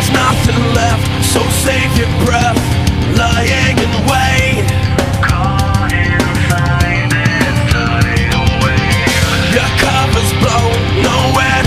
There's nothing left, so save your breath. Lying in wait Caught inside this tidal wave Your cover's blown, nowhere